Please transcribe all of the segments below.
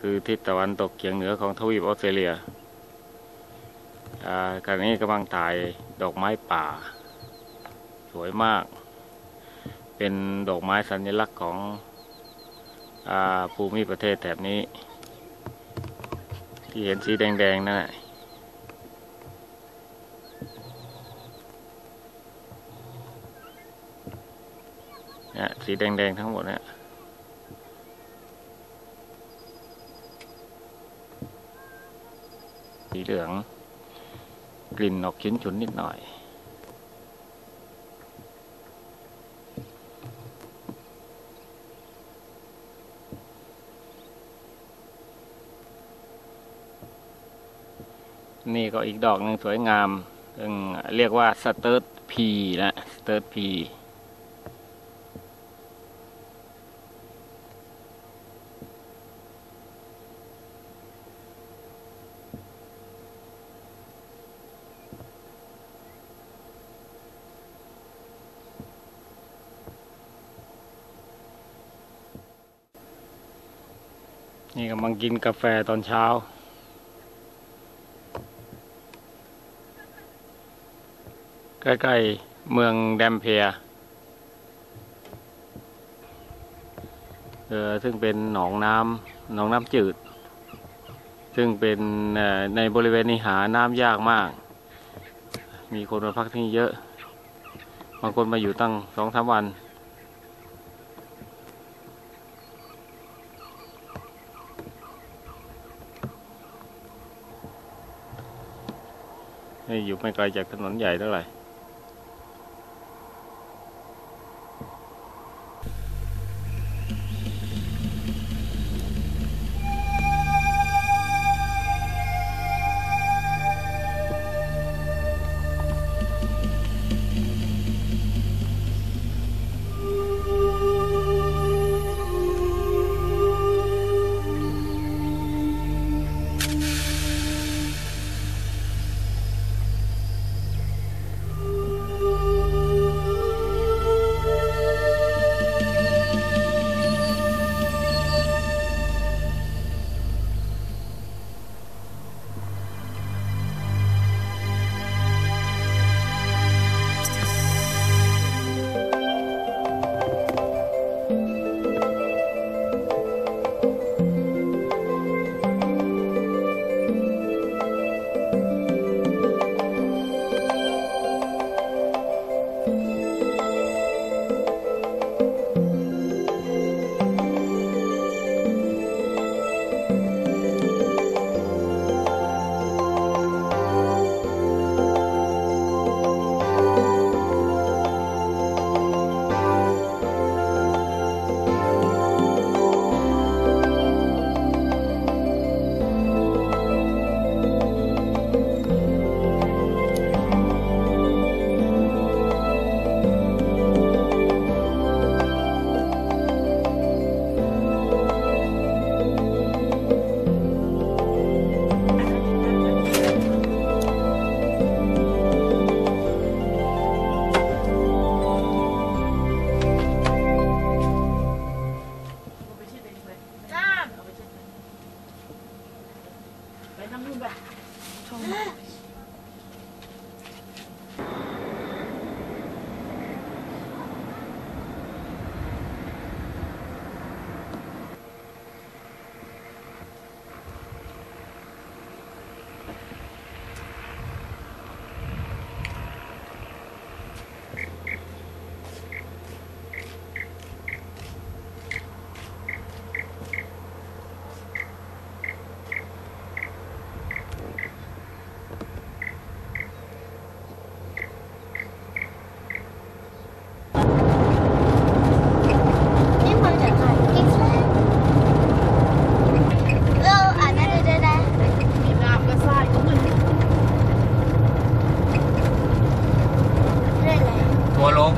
คือทิศตะวันตกเฉียงเหนือของทวีปออสเตรเลียอ่าขณะนี้กำลังถ่ายดอกไม้ป่า สวยมาก เป็นดอกไม้สัญลักษณ์ของอภูมิประเทศแถบนี้ ที่เห็นสีแดงๆนั่นแหละสีแดงๆทั้งหมดเนี่ย เหลือง กลิ่นออกชิ้นฉุนนิดหน่อย นี่ก็อีกดอกหนึ่งสวยงามเรียกว่าสเติร์ดพีนะสเติร์ดพี นี่กำลังกินกาแฟตอนเช้า ใกล้ๆเมืองแดมเพียเออซึ่งเป็นหนองน้ำหนองน้ำจืด ซึ่งเป็นในบริเวณนี้หาน้ำยากมาก มีคนมาพักที่นี่เยอะ บางคนมาอยู่ตั้งสองสามวัน อยู่ไม่ไกลจากถนนใหญ่เท่าไหร่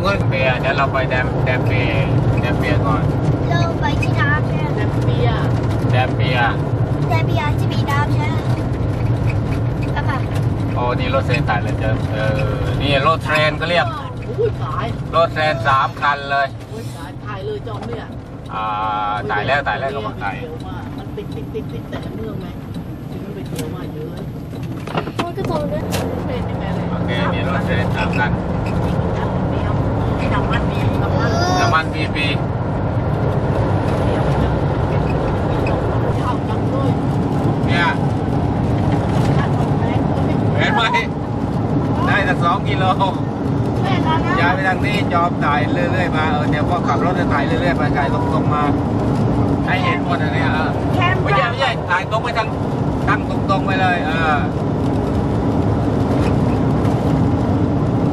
ตัวโลเงินเบียร์เดี๋ยวเราไปแดมแดมเบียร์แดมเบียร์ก่อนเราไปที่น้ำใช่ไหมแลมเบียร์แดมเบียร์แต่เบียร์จะมีน้ำใช่ไหมแล้วก็โอ้นี่รถเซนตัดเลยเจอเออนี่รถเทรนก็เรียกอุ้ยตายรถเทรนสามคันเลยอุ้ยตายตายเลยจอมเนี่ยออ่าตายแล้วตายแล้วกำลังตายเที่ยวมากมันติดติดติดติดแต่ละเมืองไงถึงมันไปเที่ยวมาเยอะโอ้ยก็โตเลยเล่นยังไงเลยโอเคมีรถเสด็จตามกันเดียว น้ำมันมีน้ำมันน้ำมันปีปีเดียวจะเอาจังด้วยเนี่ยถ้าของแรงก็ไม่เห็นไหมได้ตั้งสองกิโลแม่นะนะย้ายไปทางนี้จอมถ่ายเรื่อยๆมาเออเดี๋ยวพอขับรถจะถ่ายเรื่อยๆไปไกลตรงๆมาให้เห็นหมดอันเนี้ยเออแคมป์ไม่ใช่ไม่ใช่ถ่ายตรงไปทางทางตรงๆไปเลยเออ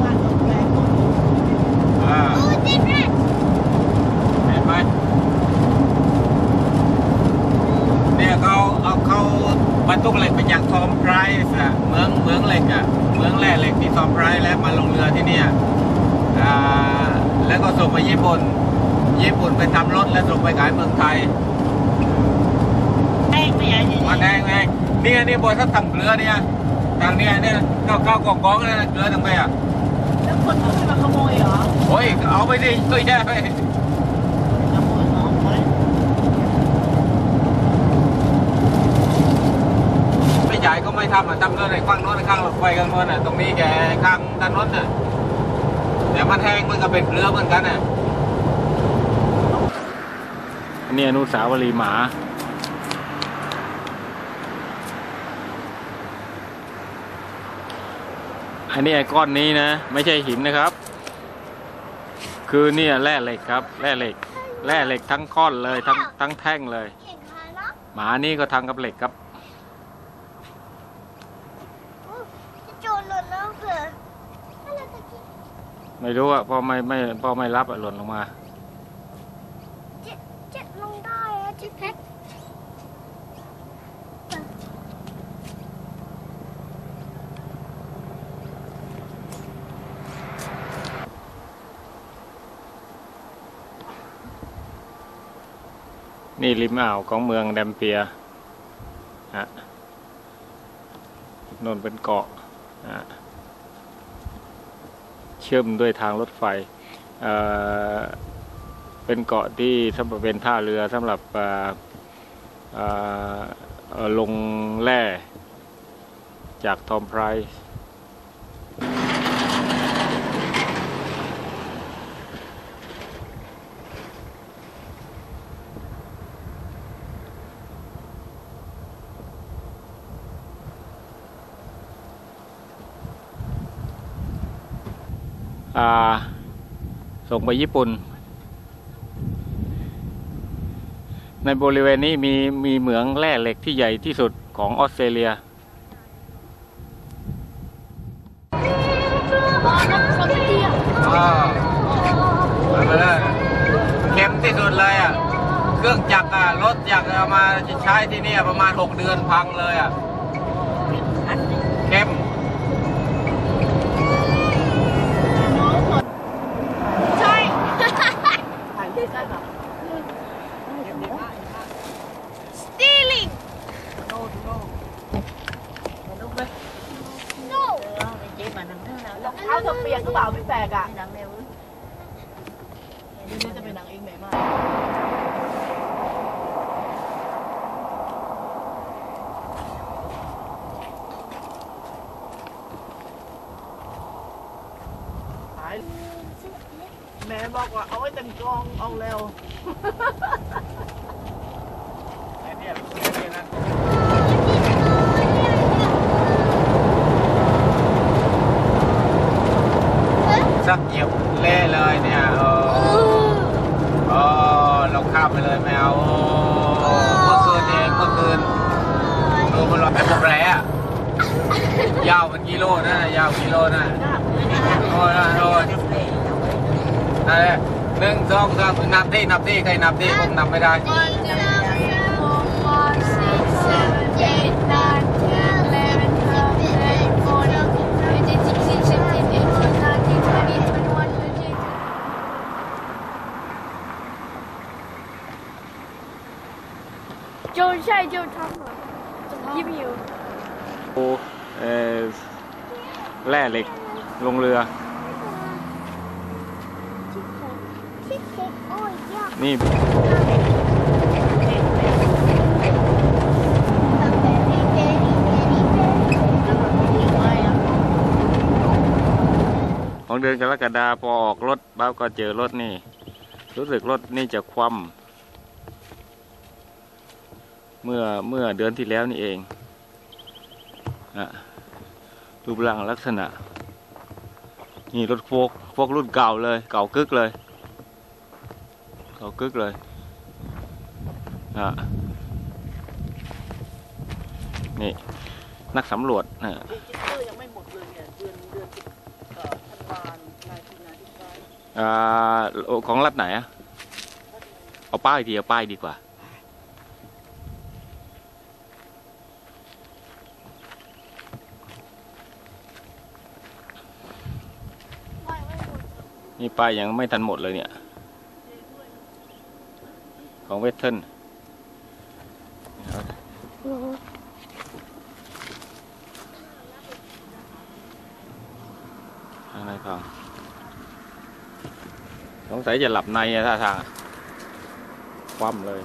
บ้านของแรงก็ เออ โอ้ยจริงด้วย เห็นไหมเนี่ยเขาเอาเขาบ รรทุกเหล็กไปจากทอมไพรส์อะเมืองเมืองเหล็กอะเมืองแร่เหล็กที่ทอมไพรส์แล้วมาลงเรือที่เนี่ยอ่าแล้วก็ส่งไปญี่ปุ่น ญี่ปุ่นไปทำรถแล้วส่งไปขายเมืองไทยแห้งไม่ใหญ่จริงมันแพงแพงเนี่ยนี่บอยเขาทำเกลือเนี่ยทางเนี่ยเนี่ยเก้าเก้ากองกองเนี่ยเกลือทำไมอะแล้วคนเขาไม่มาขโมยเหรอโอ้ยเอาไปดิช่วยแย่ไป ขโมยของไว้ ไม่ใหญ่ก็ไม่ทำอะทำเรื่องไหนข้างโน้นข้างรถไฟข้างโน้นอะตรงนี้แกข้างด้านโน้นอะเดี๋ยวมันแห้งมันก็เป็นเกลือเหมือนกันอะอันนี้อนุสาวรีย์หมาอันนี้ไอ้ก้อนนี้นะไม่ใช่หินนะครับ คือเนี่ยแร่เหล็กครับแร่เหล็กแร่เหล็กทั้งก้อนเลยทั้งทั้งแท่งเลยเห็นค่ะเนาะหมานี่ก็ทำกับเหล็กครับ อู้จะโจรหล่นแล้วเผื่ออะไรตะกี้ ไม่รู้อะพ่อไม่ไม่พ่อไม่รับอะหล่นลงมาเจ็ดเจ็ดลงได้อะเจ็ดแพ็คนี่ริมอ่าวของเมืองแดมเปียฮะนนเป็นเกาะฮะ เชื่อมด้วยทางรถไฟเเป็นเกาะที่สำหรับเป็นท่าเรือสำหรับลงแร่จากทอมไพรส์ ส่งไปญี่ปุ่น ในบริเวณนี้มีมีเหมืองแร่เหล็กที่ใหญ่ที่สุดของออสเตรเลียเดียวอ๋อไปเลยเข็มที่สุดเลยอะ เครื่องจักรอะ รถจักรเอามาใช้ที่นี่ประมาณ 6 เดือนพังเลยอะ อันนี้ เข้ม น้องหมด ใช่ ถ่ายได้แบบ stealing โน่โน่ลูกไหม no เออไปเจ๊มานั่งเท่านั้นรองเท้าเธอเปียกหรือเปล่าพี่แปลกอะหนังเร็วนี่จะเป็นหนังเองไหนมาหายแม่บ สักเหยียบเละเลยเนี่ยเออเออเราข้ามไปเลยไม่เอาเมื่อคืนเองเมื่อคืนดูมันลอยไอ้พวกแร่อะยาวเป็นกิโลนะยาวกิโลนะโอ้ยโอ้ยนั่นแหละหนึ่งสองสามนับที่นับที่ใครนับที่ผมนับไม่ได้ One, two, three, four, five, six, seven, eight, nine, เหล็กลงเรือ นี่ ของเดือนกรกฎาพอออกรถบ้าก็เจอรถนี่ รู้สึกรถนี่จะคว่ำเมื่อเมื่อเดือนที่แล้วนี่เองอะ รูปร่างลักษณะ นี่รถโฟกโฟกรุ่นเก่าเลย เก่ากึกเลย เก่ากึกเลยอะนี่นักสำรวจนะอ่าของรัฐไหนอะเอาป้ายดีเอาป้ายดีกว่า ไม่ไม่หมด นี่ป้ายยังไม่ทันหมดเลยเนี่ย ของเวทเทิลอะไรครับสงสัยจะหลับในอะท่าทางคว่ำเลย